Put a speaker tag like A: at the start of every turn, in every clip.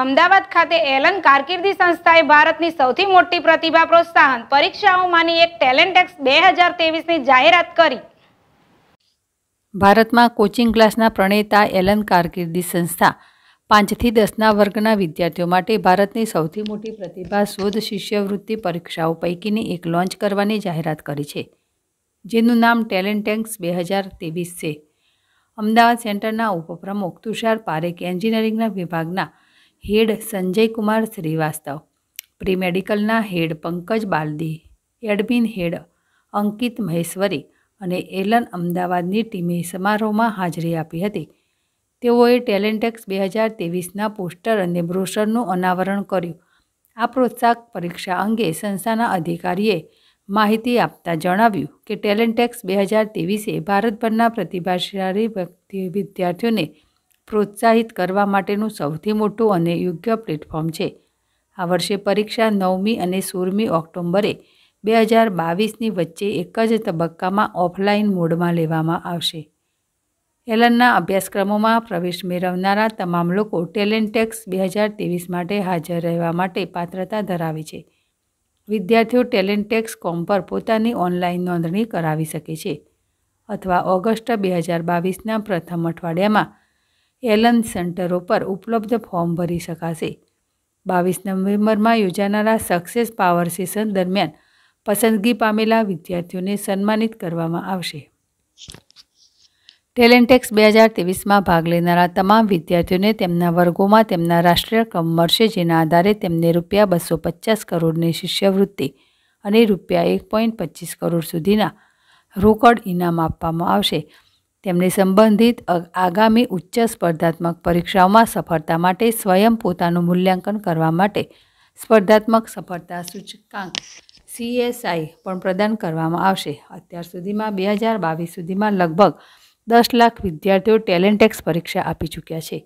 A: અમદાવાદ ખાતે એલન કારકિર્દી સંસ્થાએ ભારતની સૌથી મોટી પ્રતિભા પ્રોત્સાહન પરીક્ષાઓમાંની એક ટેલેન્ટ એક્સ બે હજાર તેવીસની જાહેરાત કરી.
B: ભારતમાં કોચિંગ ક્લાસના પ્રણેતા એલન કારકિર્દી સંસ્થા પાંચથી દસના વર્ગના વિદ્યાર્થીઓ માટે ભારતની સૌથી મોટી પ્રતિભા શોધ શિષ્યવૃત્તિ પરીક્ષાઓ પૈકીની એક લોન્ચ કરવાની જાહેરાત કરી છે, જેનું નામ ટેલેન્ટેક્સ બે હજાર ત્રેવીસ છે. અમદાવાદ સેન્ટરના ઉપપ્રમુખ તુષાર પારેખ એન્જિનિયરિંગના વિભાગના head Sanjay Kumar Shrivastava pre મેડિકલના head Pankaj Baldi, admin head Ankit Maheshwari અને એલન અમદાવાદની ટીમે સમારોહમાં હાજરી આપી હતી. તેઓએ ટેલેન્ટેક્સ બે હજાર તેવીસના પોસ્ટર અને બ્રોશરનું અનાવરણ કર્યું. આ પ્રોત્સાહક પરીક્ષા અંગે સંસ્થાના અધિકારીએ માહિતી આપતા જણાવ્યું કે ટેલેન્ટેક્સ બે હજાર ત્રેવીસે ભારતભરના પ્રતિભાશાળી વિદ્યાર્થીઓને પ્રોત્સાહિત કરવા માટેનું સૌથી મોટું અને યોગ્ય પ્લેટફોર્મ છે. આ વર્ષે પરીક્ષા નવમી અને સોળમી ઓક્ટોબરે બે હજાર બાવીસની વચ્ચે એક જ તબક્કામાં ઓફલાઈન મોડમાં લેવામાં આવશે. એલનના અભ્યાસક્રમોમાં પ્રવેશ મેળવનારા તમામ લોકો ટેલેન્ટેક્સ બે હજાર ત્રેવીસ માટે હાજર રહેવા માટે પાત્રતા ધરાવે છે. વિદ્યાર્થીઓ ટેલેન્ટેક્સ કોમ પર પોતાની ઓનલાઈન નોંધણી કરાવી શકે છે. અથવા ઓગસ્ટ બે હજાર બાવીસના પ્રથમ અઠવાડિયામાં એલન સેન્ટરો પર ઉપલબ્ધ ફોર્મ ભરી શકાશે. બાવીસ નવેમ્બરમાં યોજાનારા સક્સેસ પાવર સેશન દરમિયાન પસંદગી પામેલા વિદ્યાર્થીઓને સન્માનિત કરવામાં આવશે. ટેલેન્ટેક્સ બે હજાર ત્રેવીસમાં ભાગ લેનારા તમામ વિદ્યાર્થીઓને તેમના વર્ગોમાં તેમના રાષ્ટ્રીય ક્રમ મળશે, જેના આધારે તેમને રૂપિયા બસો પચાસ કરોડની શિષ્યવૃત્તિ અને રૂપિયા એક પોઈન્ટ પચીસ કરોડ સુધીના રોકડ ઇનામ આપવામાં આવશે. તેમને સંબંધિત આગામી ઉચ્ચ સ્પર્ધાત્મક પરીક્ષાઓમાં સફળતા માટે સ્વયં પોતાનું મૂલ્યાંકન કરવા માટે સ્પર્ધાત્મક સફળતા સૂચકાંક સીએસઆઈ પણ પ્રદાન કરવામાં આવશે. અત્યાર સુધીમાં બે હજાર બાવીસ સુધીમાં લગભગ દસ લાખ વિદ્યાર્થીઓ ટેલેન્ટેક્સ પરીક્ષા આપી ચૂક્યા છે.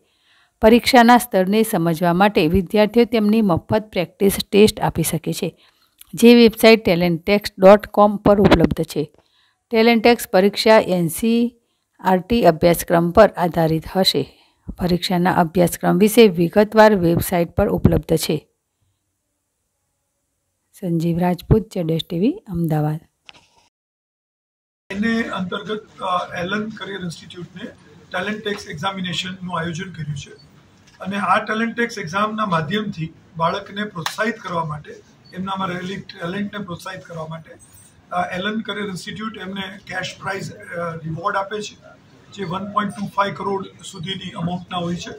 B: પરીક્ષાના સ્તરને સમજવા માટે વિદ્યાર્થીઓ તેમની મફત પ્રેક્ટિસ ટેસ્ટ આપી શકે છે, જે વેબસાઇટ ટેલેન્ટેક્સ ડોટ કોમ પર ઉપલબ્ધ છે. ટેલેન્ટેક્સ પરીક્ષા એનસી આરટી અભ્યાસક્રમ પર આધારિત હશે. પરીક્ષાના અભ્યાસક્રમ વિશે વિગતવાર વેબસાઇટ પર ઉપલબ્ધ છે. સંજીવ રાજપૂત, જેડેશ ટીવી, અમદાવાદ.
C: એને અંતર્ગત એલન કરિયર ઇન્સ્ટિટ્યૂટને ટેલેન્ટેક્સ એક્ઝામિનેશનનું આયોજન કર્યું છે. અને આ ટેલેન્ટ ટેક્સ એક્ઝામના માધ્યમથી બાળકને પ્રોત્સાહિત કરવા માટે, એમનામાં રહેલી ટેલેન્ટને પ્રોત્સાહિત કરવા માટે એલન કરેલ ઇન્સ્ટિટ્યૂટ એમને કેશ પ્રાઇઝ રિવોર્ડ આપે છે, જે one point two five crore સુધીની અમાઉન્ટના હોય છે.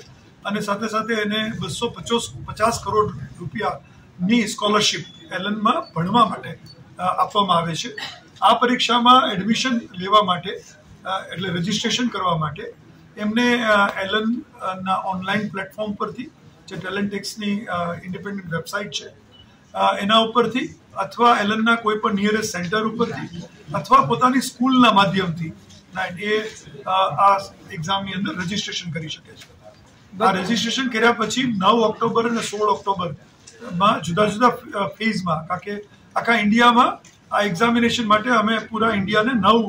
C: અને સાથે સાથે એને બસો પચાસ પચાસ કરોડ રૂપિયાની સ્કોલરશિપ એલનમાં ભણવા માટે આપવામાં આવે છે. આ પરીક્ષામાં એડમિશન લેવા માટે એટલે રજિસ્ટ્રેશન કરવા માટે એમને એલનના ઓનલાઈન પ્લેટફોર્મ પરથી જે ટેલેન્ટેક્સની ઇન્ડિપેન્ડન્ટ વેબસાઇટ છે એના ઉપરથી અથવા એલનના કોઈ પણ નિયરેસ્ટ સેન્ટર ઉપરથી અથવા પોતાની સ્કૂલના માધ્યમથી એ આ એક્ઝામની અંદર રજીસ્ટ્રેશન કરી શકે છે. આ રજીસ્ટ્રેશન કર્યા પછી નવ ઓક્ટોબર અને સોળ ઓક્ટોબરમાં જુદા જુદા ફેઝમાં કારણ કે આખા ઇન્ડિયામાં આ એક્ઝામિનેશન માટે અમે પૂરા ઇન્ડિયાને નવ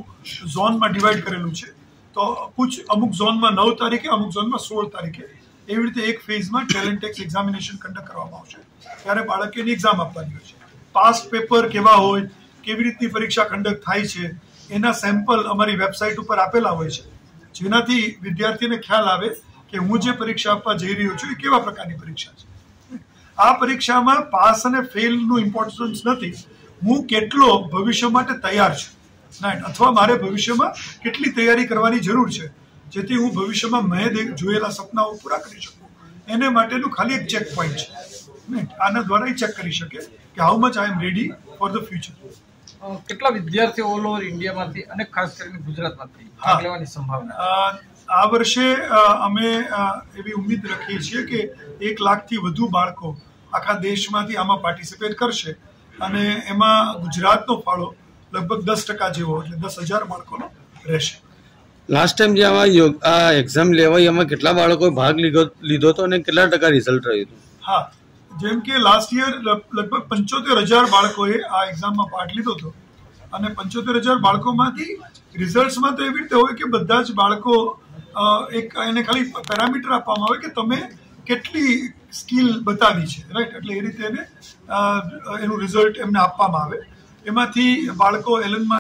C: ઝોનમાં ડિવાઈડ કરેલું છે. તો કુછ અમુક ઝોનમાં નવ તારીખે અમુક ઝોનમાં સોળ તારીખે. એવી રીતે એક ફેઝમાં ટેલેન્ટેક્સ એક્ઝામિનેશન કન્ડક્ટ કરવામાં આવશે. ત્યારે બાળકે એક્ઝામ આપવાની હોય છે. પાસ્ટ પેપર કેવા હોય, કેવી રીતની પરીક્ષા કન્ડક્ટ થાય છે, એના સેમ્પલ અમારી વેબસાઇટ ઉપર આપેલા હોય છે. જેનાથી વિદ્યાર્થીને ખ્યાલ આવે કે હું જે પરીક્ષા આપવા જઈ રહ્યો છું, એ કેવા પ્રકારની પરીક્ષા છે. આ પરીક્ષામાં પાસ અને ફેલનું ઇમ્પોર્ટન્સ નથી. હું કેટલો ભવિષ્ય માટે તૈયાર છું? રાઈટ અથવા મારે ભવિષ્યમાં કેટલી તૈયારી કરવાની જરૂર છે? જેથી હું ભવિષ્યમાં મેં જોયેલા સપનાઓ પૂરા કરી શકું. એને માટેનું ખાલી એક ચેક પોઈન્ટ છે આના દ્વારા ચેક કરી શકે કે how much I am ready for the future
D: કેટલા વિદ્યાર્થીઓ ઓલ ઓવર ઇન્ડિયામાંથી અને ખાસ કરીને ગુજરાતમાંથી ભાગ લેવાની સંભાવના?
C: આ વર્ષે અમે એવી ઉમ્મીદ રાખીએ છીએ કે એક લાખથી વધુ બાળકો આખા દેશમાંથી આમાં પાર્ટિસિપેટ કરશે અને એમાં ગુજરાતનો ફાળો લગભગ દસ ટકા જેવો એટલે દસ હજાર બાળકોનો રહેશે.
E: લાસ્ટ ટાઈમ જે આ એક્ઝામ લેવાય એમાં કેટલા બાળકોએ ભાગ લીધો લીધો હતો અને કેટલા ટકા રિઝલ્ટ રહ્યું હતું?
C: હા, જેમ કે લાસ્ટ યર લગભગ પંચોતેર હજાર બાળકોએ આ એક્ઝામમાં પાર્ટ લીધો હતો. અને પંચોતેર હજાર બાળકોમાંથી રિઝલ્ટ્સમાં તો એવી રીતે હોય કે બધા જ બાળકો એક એને ખાલી પેરામીટર આપવામાં આવે કે તમે કેટલી સ્કિલ બતાવી છે રાઈટ એટલે એ રીતે એને એનું રિઝલ્ટ એમને આપવામાં આવે. એમાંથી બાળકો એલનમાં